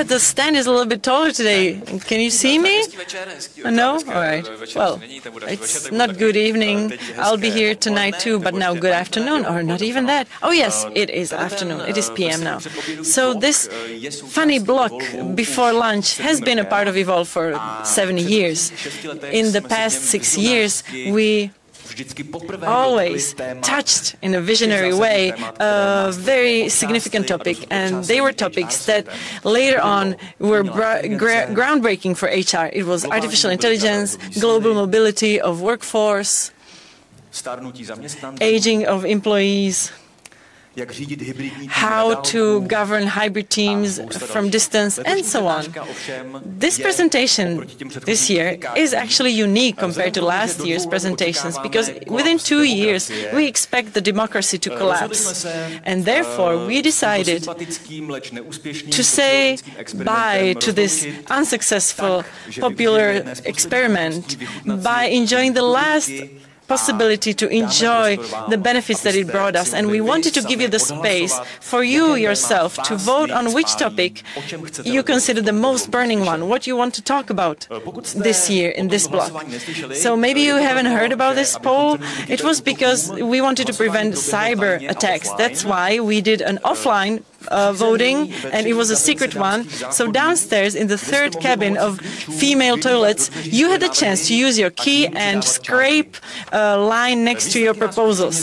Yeah, the stand is a little bit taller today. Can you see me? Uh, no? All right. Well, it's not good evening. I'll be here tonight too, but now good afternoon, or not even that. Oh yes, it is afternoon. It is PM now. So this funny block before lunch has been a part of Evolve for 70 years. In the past six years, we always touched in a visionary way a uh, very significant topic, and they were topics that later on were groundbreaking for HR. It was artificial intelligence, global mobility of workforce, aging of employees, how to govern hybrid teams from distance, and so on. This presentation this year is actually unique compared to last year's presentations because within two years we expect the democracy to collapse. And therefore we decided to say bye to this unsuccessful popular experiment by enjoying the last possibility to enjoy the benefits that it brought us. And we wanted to give you the space for you yourself to vote on which topic you consider the most burning one, what you want to talk about this year in this block. So maybe you haven't heard about this poll. It was because we wanted to prevent cyber attacks. That's why we did an offline uh, voting, and it was a secret one. So downstairs in the third cabin of female toilets, you had the chance to use your key and scrape a line next to your proposals.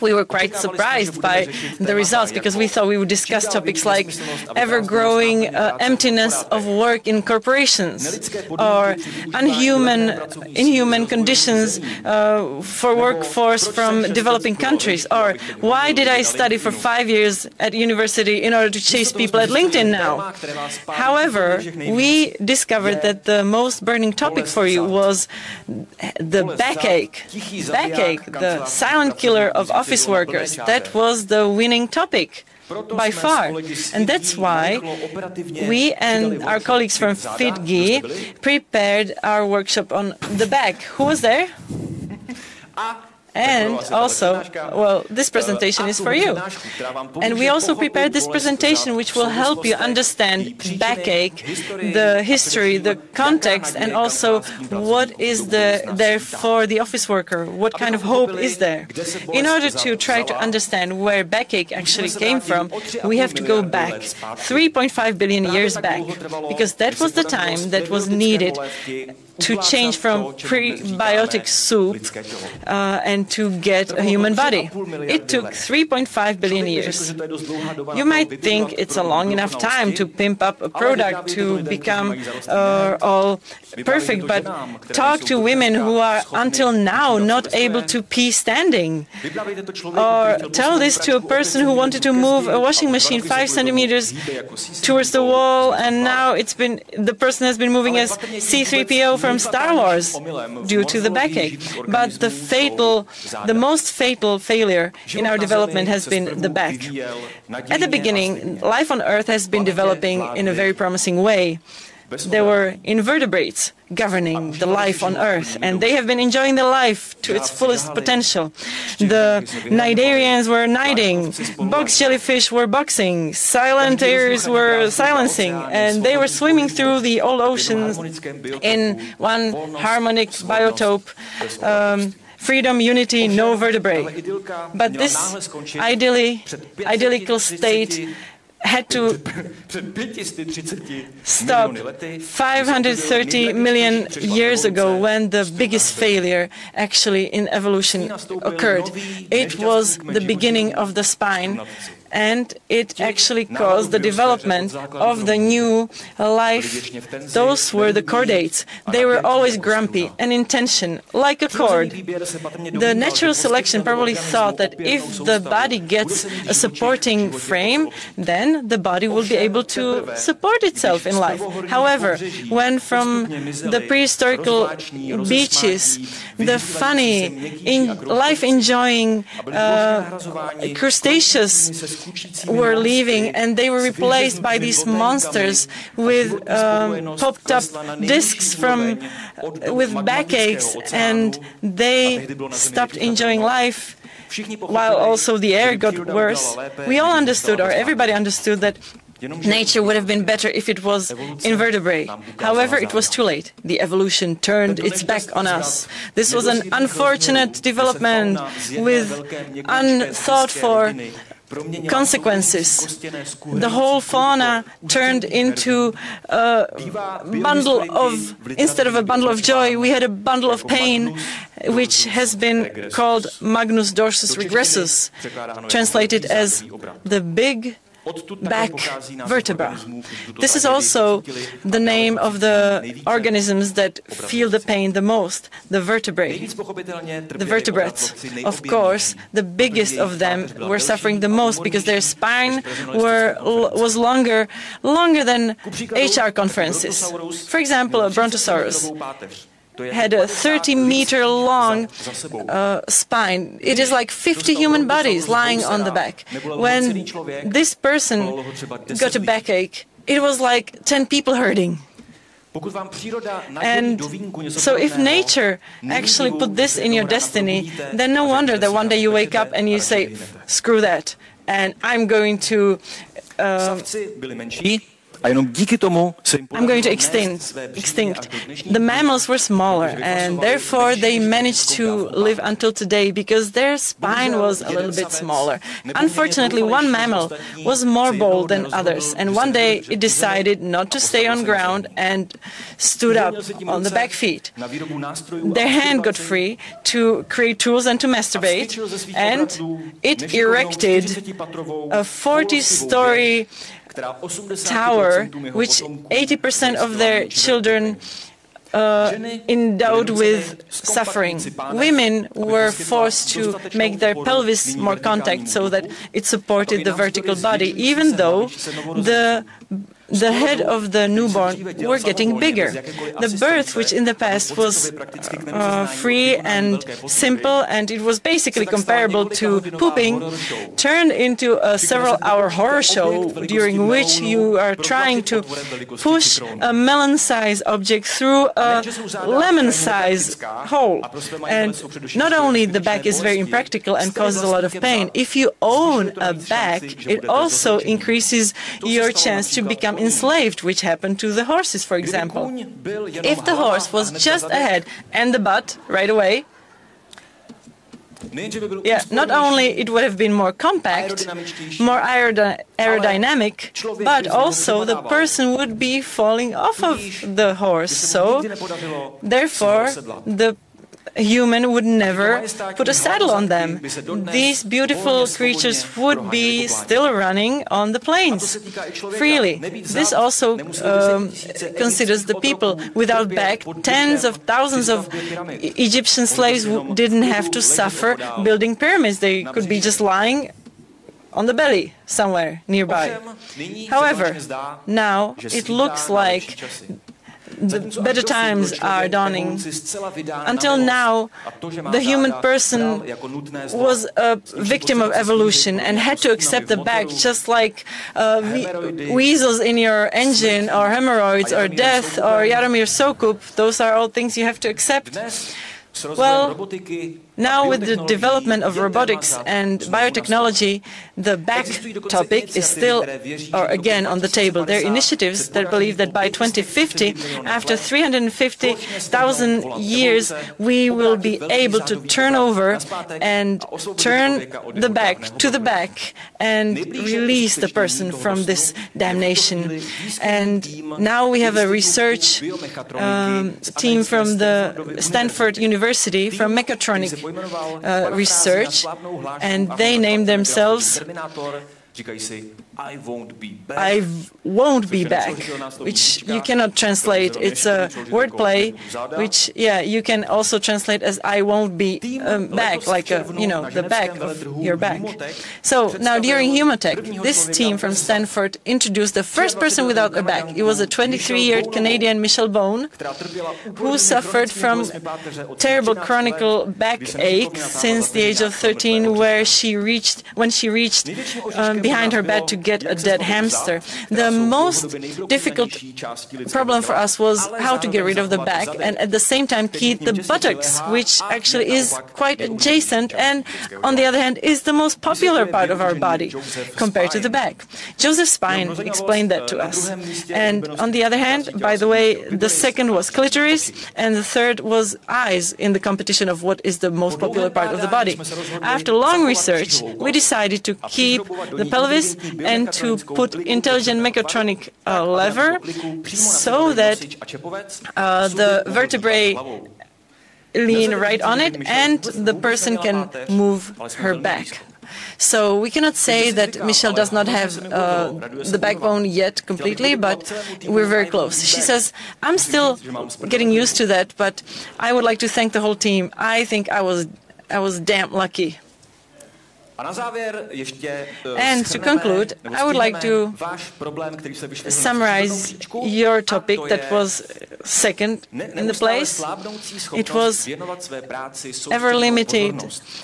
We were quite surprised by the results because we thought we would discuss topics like ever-growing uh, emptiness of work in corporations or unhuman, inhuman conditions uh, for workforce from developing countries or why did I study for five years at university publicity in order to chase people at LinkedIn now. However, we discovered that the most burning topic for you was the backache. Backache, the silent killer of office workers. That was the winning topic by far. And that's why we and our colleagues from FitGi prepared our workshop on the back. Who was there? And also, well, this presentation is for you. And we also prepared this presentation which will help you understand backache, the history, the context, and also what is the, there for the office worker, what kind of hope is there. In order to try to understand where backache actually came from, we have to go back 3.5 billion years back, because that was the time that was needed to change from prebiotic soup uh, and to get a human body. It took 3.5 billion years. You might think it's a long enough time to pimp up a product to become uh, all perfect, but talk to women who are until now not able to pee standing. Or tell this to a person who wanted to move a washing machine five centimeters towards the wall, and now it's been the person has been moving as C3PO from Star Wars due to the backache. But the fatal, the most fatal failure in our development has been the back. At the beginning, life on Earth has been developing in a very promising way. There were invertebrates governing the life on Earth, and they have been enjoying the life to its fullest potential. The cnidarians were knighting, box jellyfish were boxing, silentairs were silencing, and they were swimming through the old oceans in one harmonic biotope. Um, freedom, unity, no vertebrae. But this idyllic, idyllical state had to stop 530 million years ago when the biggest failure actually in evolution occurred. It was the beginning of the spine and it actually caused the development of the new life. Those were the chordates. They were always grumpy and in tension, like a chord. The natural selection probably thought that if the body gets a supporting frame, then the body will be able to support itself in life. However, when from the prehistorical beaches, the funny, in life-enjoying uh, crustaceous were leaving and they were replaced by these monsters with um, popped up discs from with backaches and they stopped enjoying life while also the air got worse. We all understood, or everybody understood, that Nature would have been better if it was invertebrate. However, it was too late. The evolution turned its back on us. This was an unfortunate development with unthought for consequences. The whole fauna turned into a bundle of, instead of a bundle of joy, we had a bundle of pain, which has been called Magnus Dorsus Regressus, translated as the big back vertebra. This is also the name of the organisms that feel the pain the most, the vertebrae, the vertebrates. Of course, the biggest of them were suffering the most because their spine were, was longer, longer than HR conferences. For example, a brontosaurus had a 30 meter long uh, spine. It is like 50 human bodies lying on the back. When this person got a backache, it was like 10 people hurting. And so if nature actually put this in your destiny, then no wonder that one day you wake up and you say, screw that, and I'm going to... Uh, I'm going to extinct, extinct. The mammals were smaller, and therefore they managed to live until today because their spine was a little bit smaller. Unfortunately, one mammal was more bold than others, and one day it decided not to stay on ground and stood up on the back feet. Their hand got free to create tools and to masturbate, and it erected a 40-story tower, which 80% of their children uh, endowed with suffering. Women were forced to make their pelvis more contact so that it supported the vertical body, even though the the head of the newborn were getting bigger. The birth, which in the past was uh, free and simple, and it was basically comparable to pooping, turned into a several-hour horror show during which you are trying to push a melon-sized object through a lemon-sized hole. And not only the back is very impractical and causes a lot of pain, if you own a back, it also increases your chance to become enslaved, which happened to the horses, for example. If the horse was just ahead and the butt right away, yeah, not only it would have been more compact, more aerodynamic, but also the person would be falling off of the horse. So, therefore, the human would never put a saddle on them. These beautiful creatures would be still running on the plains freely. This also um, considers the people without back. Tens of thousands of Egyptian slaves didn't have to suffer building pyramids. They could be just lying on the belly somewhere nearby. However, now it looks like the better times are dawning. Until now, the human person was a victim of evolution and had to accept the back, just like uh, weasels in your engine, or hemorrhoids, or death, or Jaromir Soukup. Those are all things you have to accept. Well, now with the development of robotics and biotechnology, the back topic is still, or again, on the table. There are initiatives that believe that by 2050, after 350,000 years, we will be able to turn over and turn the back to the back and release the person from this damnation. And now we have a research um, team from the Stanford University, from mechatronic uh, Uh, research, and they named themselves I won't be back. I won't be back, which you cannot translate. It's a wordplay, which yeah you can also translate as I won't be um, back, like a, you know the back of your back. So now during Humotech, this team from Stanford introduced the first person without a back. It was a 23-year-old Canadian Michelle Bone, who suffered from terrible chronic backache since the age of 13, where she reached when she reached um, behind her bed to get a dead hamster. The most difficult problem for us was how to get rid of the back and at the same time keep the buttocks, which actually is quite adjacent and on the other hand is the most popular part of our body compared to the back. Joseph Spine explained that to us. And on the other hand, by the way, the second was clitoris and the third was eyes in the competition of what is the most popular part of the body. After long research, we decided to keep the pelvis and to put intelligent mechatronic uh, lever so that uh, the vertebrae lean right on it and the person can move her back. So we cannot say that Michelle does not have uh, the backbone yet completely, but we're very close. She says, I'm still getting used to that, but I would like to thank the whole team. I think I was, I was damn lucky. And to conclude, I would like to summarize your topic that was second in the place. It was ever limited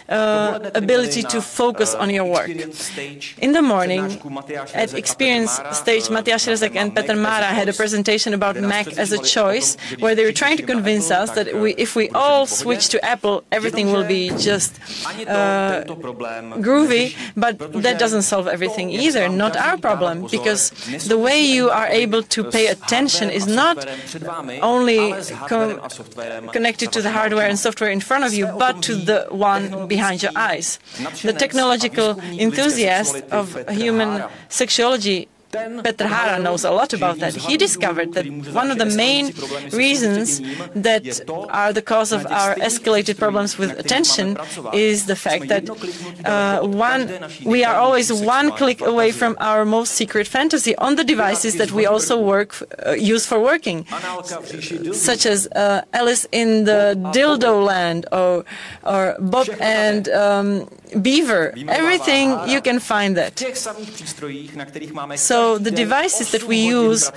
uh, ability to focus on your work. In the morning, at Experience Stage, Matthias Rezek and Petr Mara had a presentation about Mac as a choice, where they were trying to convince us that we, if we all switch to Apple, everything will be just uh, groovy, but that doesn't solve everything either, not our problem, because the way you are able to pay attention is not only co connected to the hardware and software in front of you, but to the one behind your eyes. The technological enthusiast of human sexuality Petr Hára knows a lot about that. He discovered that one of the main reasons that are the cause of our escalated problems with attention is the fact that uh, one we are always one click away from our most secret fantasy on the devices that we also work uh, use for working, such as uh, Alice in the Dildo Land or or Bob and um, Beaver. Everything you can find that. So so the devices that we use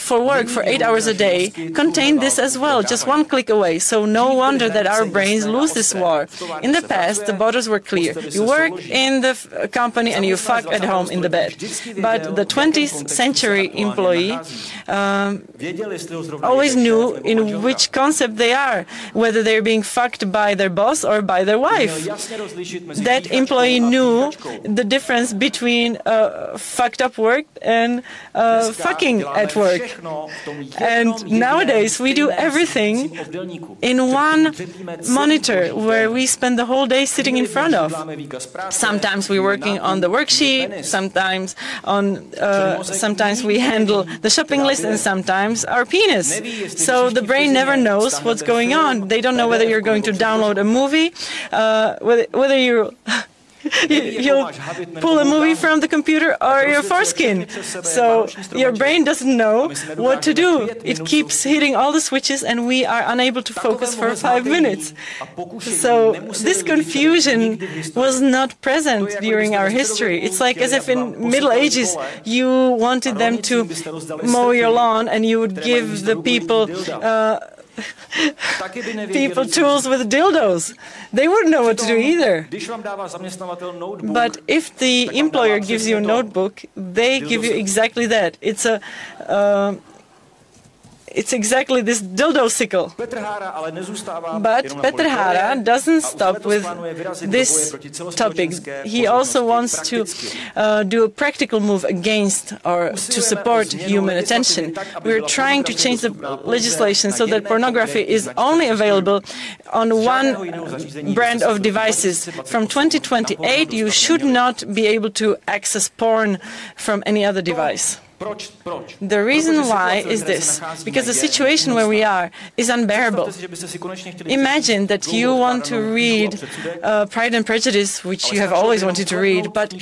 for work for eight hours a day contain this as well, just one click away. So no wonder that our brains lose this war. In the past, the borders were clear. You work in the company and you fuck at home in the bed. But the 20th century employee um, always knew in which concept they are, whether they're being fucked by their boss or by their wife. That employee knew the difference between uh, fucked up work and uh, fucking at work. And nowadays we do everything in one monitor where we spend the whole day sitting in front of. Sometimes we're working on the worksheet, sometimes on uh, sometimes we handle the shopping list and sometimes our penis. So the brain never knows what's going on. They don't know whether you're going to download a movie, uh, whether, whether you're you'll pull a movie from the computer or your foreskin. So your brain doesn't know what to do. It keeps hitting all the switches and we are unable to focus for five minutes. So this confusion was not present during our history. It's like as if in Middle Ages you wanted them to mow your lawn and you would give the people uh, people tools with dildos. They wouldn't know what to do either. But if the employer gives you a notebook, they give you exactly that. It's a uh, it's exactly this dildo sickle. But Petr Hára doesn't stop with this topic. He also wants to uh, do a practical move against or to support human attention. We're trying to change the legislation so that pornography is only available on one brand of devices. From 2028, you should not be able to access porn from any other device. The reason why is this, because the situation where we are is unbearable. Imagine that you want to read uh, Pride and Prejudice, which you have always wanted to read, but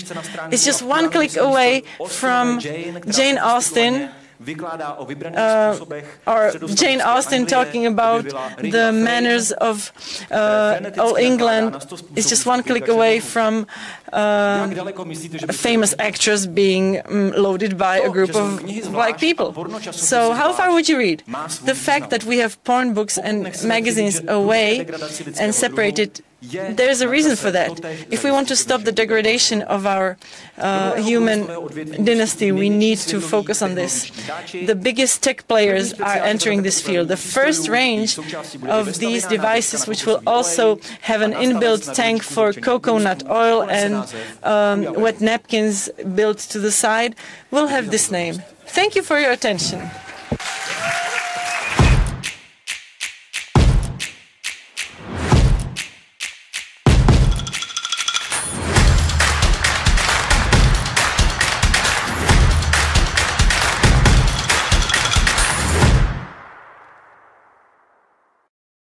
it's just one click away from Jane Austen uh, or Jane Austen talking about the manners of uh, All England is just one click away from uh, a famous actress being um, loaded by a group of black people. So how far would you read? The fact that we have porn books and magazines away and separated there's a reason for that. If we want to stop the degradation of our uh, human dynasty, we need to focus on this. The biggest tech players are entering this field. The first range of these devices, which will also have an inbuilt tank for coconut oil and um, wet napkins built to the side, will have this name. Thank you for your attention.